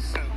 So.